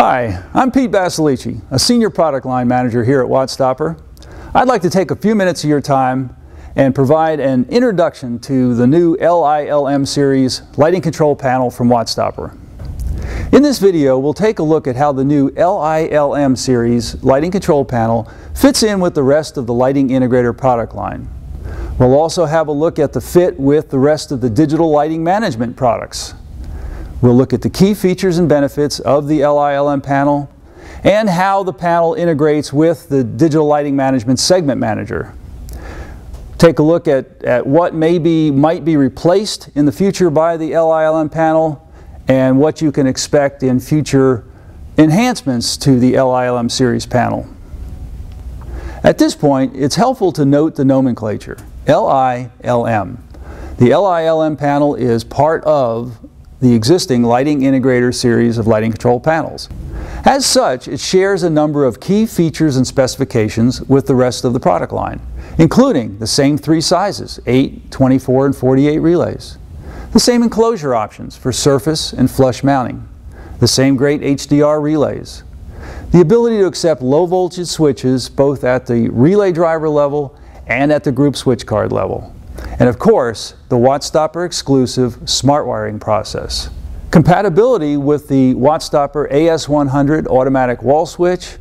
Hi, I'm Pete Basilici, a Senior Product Line Manager here at WattStopper. I'd like to take a few minutes of your time and provide an introduction to the new LILM series lighting control panel from WattStopper. In this video, we'll take a look at how the new LILM series lighting control panel fits in with the rest of the lighting integrator product line. We'll also have a look at the fit with the rest of the digital lighting management products. We'll look at the key features and benefits of the LILM panel and how the panel integrates with the digital lighting management segment manager. Take a look at, at what maybe might be replaced in the future by the LILM panel and what you can expect in future enhancements to the LILM series panel. At this point, it's helpful to note the nomenclature, LILM. The LILM panel is part of the existing Lighting Integrator series of lighting control panels. As such, it shares a number of key features and specifications with the rest of the product line, including the same three sizes, 8, 24, and 48 relays. The same enclosure options for surface and flush mounting. The same great HDR relays. The ability to accept low voltage switches both at the relay driver level and at the group switch card level. And of course, the WattStopper exclusive smart wiring process. Compatibility with the WattStopper AS100 automatic wall switch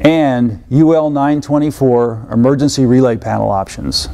and UL924 emergency relay panel options.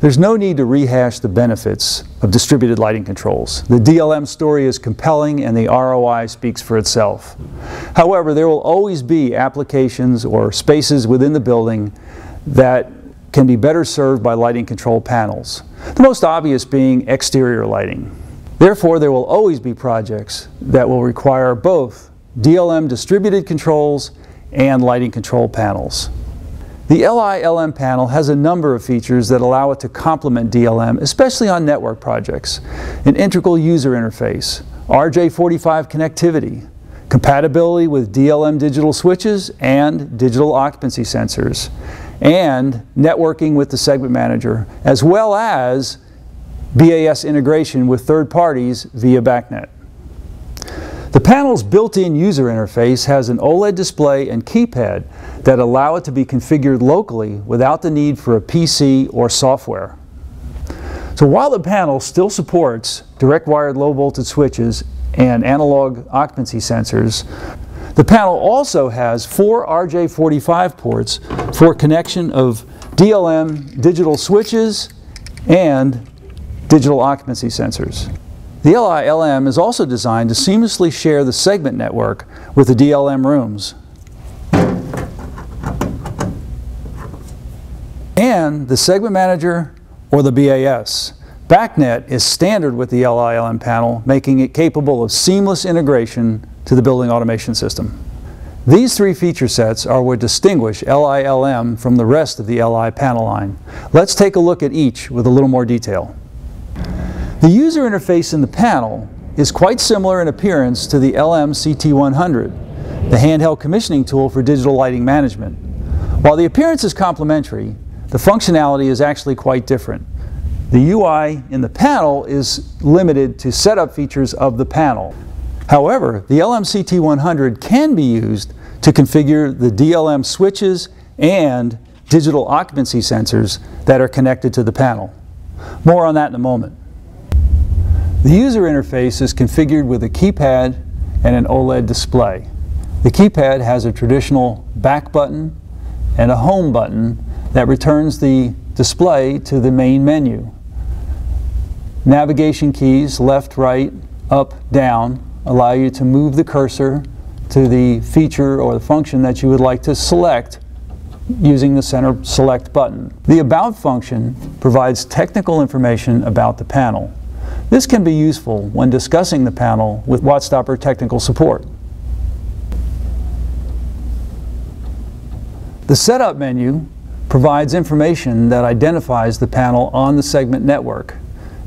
There's no need to rehash the benefits of distributed lighting controls. The DLM story is compelling and the ROI speaks for itself. However, there will always be applications or spaces within the building that can be better served by lighting control panels, the most obvious being exterior lighting. Therefore, there will always be projects that will require both DLM distributed controls and lighting control panels. The LILM panel has a number of features that allow it to complement DLM, especially on network projects. An integral user interface, RJ45 connectivity, compatibility with DLM digital switches and digital occupancy sensors, and networking with the segment manager, as well as BAS integration with third parties via BACnet. The panel's built-in user interface has an OLED display and keypad that allow it to be configured locally without the need for a PC or software. So while the panel still supports direct wired low voltage switches and analog occupancy sensors, the panel also has four RJ45 ports for connection of DLM digital switches and digital occupancy sensors. The LILM is also designed to seamlessly share the segment network with the DLM rooms. And the segment manager or the BAS. BACnet is standard with the LILM panel, making it capable of seamless integration to the building automation system. These three feature sets are what distinguish LILM from the rest of the LI panel line. Let's take a look at each with a little more detail. The user interface in the panel is quite similar in appearance to the LM CT100, the handheld commissioning tool for digital lighting management. While the appearance is complementary, the functionality is actually quite different. The UI in the panel is limited to setup features of the panel. However, the LMCT100 can be used to configure the DLM switches and digital occupancy sensors that are connected to the panel. More on that in a moment. The user interface is configured with a keypad and an OLED display. The keypad has a traditional back button and a home button that returns the display to the main menu. Navigation keys, left, right, up, down, allow you to move the cursor to the feature or the function that you would like to select using the center select button. The About function provides technical information about the panel. This can be useful when discussing the panel with WattStopper technical support. The Setup menu provides information that identifies the panel on the segment network,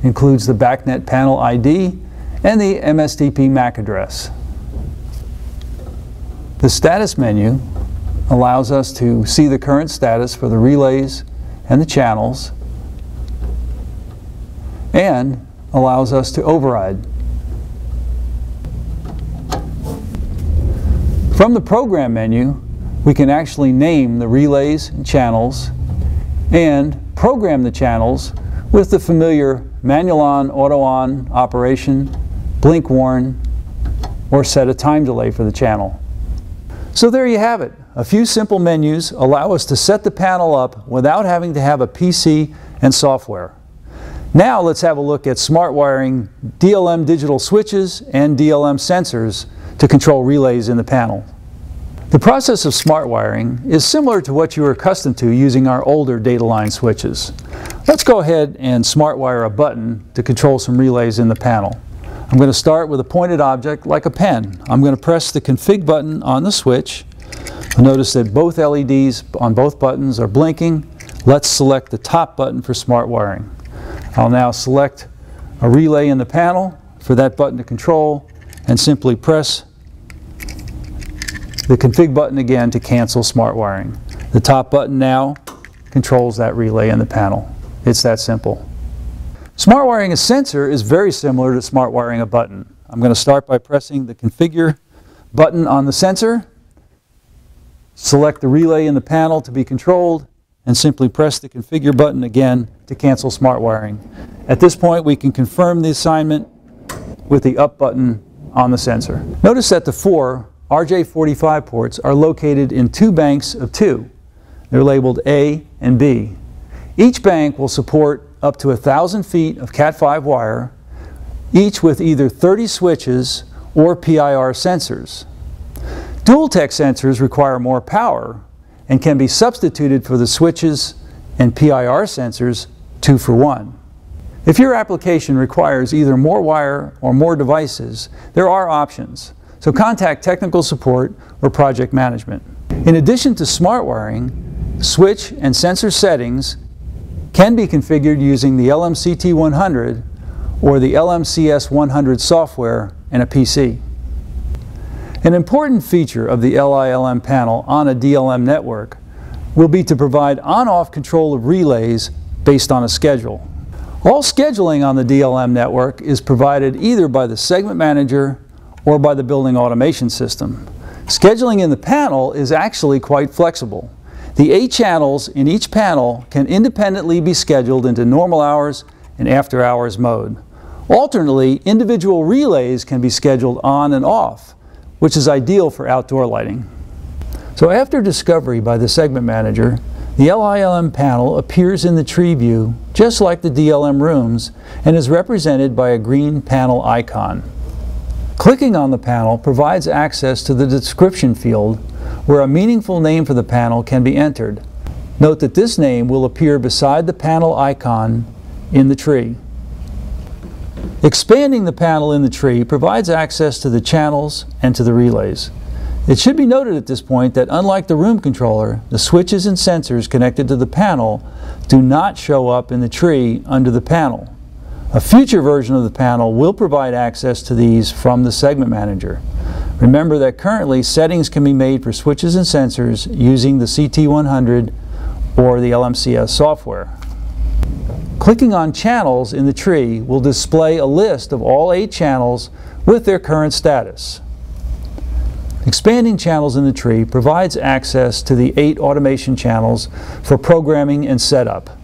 includes the BACnet panel ID and the MSTP MAC address. The status menu allows us to see the current status for the relays and the channels and allows us to override. From the program menu, we can actually name the relays and channels and program the channels with the familiar manual on, auto on operation, blink warn, or set a time delay for the channel. So there you have it. A few simple menus allow us to set the panel up without having to have a PC and software. Now let's have a look at smart wiring DLM digital switches and DLM sensors to control relays in the panel. The process of smart wiring is similar to what you are accustomed to using our older data line switches. Let's go ahead and smart wire a button to control some relays in the panel. I'm going to start with a pointed object like a pen. I'm going to press the config button on the switch. Notice that both LEDs on both buttons are blinking. Let's select the top button for smart wiring. I'll now select a relay in the panel for that button to control and simply press the config button again to cancel smart wiring. The top button now controls that relay in the panel. It's that simple. Smart wiring a sensor is very similar to smart wiring a button. I'm going to start by pressing the configure button on the sensor, select the relay in the panel to be controlled, and simply press the configure button again to cancel smart wiring. At this point we can confirm the assignment with the up button on the sensor. Notice that the four RJ45 ports are located in two banks of two. They're labeled A and B. Each bank will support up to 1,000 feet of Cat5 wire, each with either 30 switches or PIR sensors. Dual-tech sensors require more power and can be substituted for the switches and PIR sensors two for one. If your application requires either more wire or more devices, there are options. So contact technical support or project management. In addition to smart wiring, switch and sensor settings can be configured using the LMCT100 or the LMCS100 software and a PC. An important feature of the LILM panel on a DLM network will be to provide on-off control of relays based on a schedule. All scheduling on the DLM network is provided either by the segment manager or by the building automation system. Scheduling in the panel is actually quite flexible. The eight channels in each panel can independently be scheduled into normal hours and after hours mode. Alternately, individual relays can be scheduled on and off, which is ideal for outdoor lighting. So after discovery by the segment manager, the LILM panel appears in the tree view just like the DLM rooms and is represented by a green panel icon. Clicking on the panel provides access to the description field where a meaningful name for the panel can be entered. Note that this name will appear beside the panel icon in the tree. Expanding the panel in the tree provides access to the channels and to the relays. It should be noted at this point that unlike the room controller, the switches and sensors connected to the panel do not show up in the tree under the panel. A future version of the panel will provide access to these from the segment manager. Remember that currently settings can be made for switches and sensors using the CT100 or the LMCS software. Clicking on channels in the tree will display a list of all eight channels with their current status. Expanding channels in the tree provides access to the eight automation channels for programming and setup.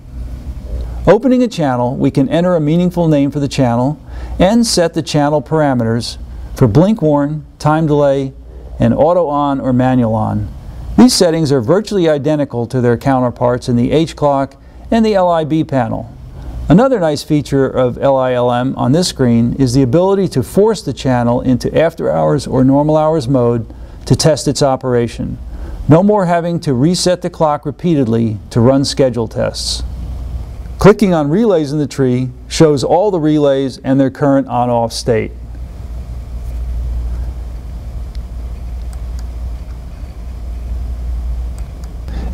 Opening a channel, we can enter a meaningful name for the channel and set the channel parameters for blink warn, time delay, and auto on or manual on. These settings are virtually identical to their counterparts in the H-clock and the LIB panel. Another nice feature of LILM on this screen is the ability to force the channel into after hours or normal hours mode to test its operation. No more having to reset the clock repeatedly to run schedule tests. Clicking on Relays in the tree shows all the relays and their current on-off state.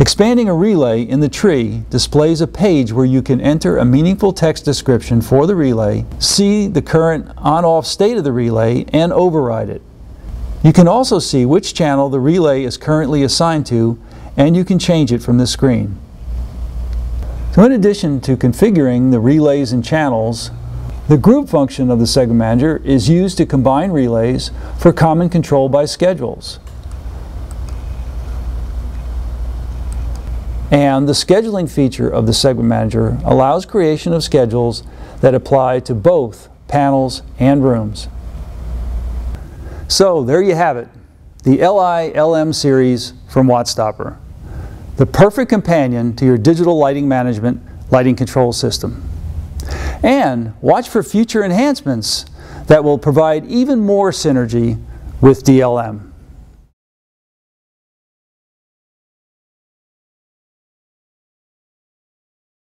Expanding a relay in the tree displays a page where you can enter a meaningful text description for the relay, see the current on-off state of the relay, and override it. You can also see which channel the relay is currently assigned to, and you can change it from this screen. So in addition to configuring the relays and channels, the group function of the segment manager is used to combine relays for common control by schedules. And the scheduling feature of the Segment Manager allows creation of schedules that apply to both panels and rooms. So there you have it, the LI-LM series from WattStopper, the perfect companion to your digital lighting management lighting control system. And watch for future enhancements that will provide even more synergy with DLM.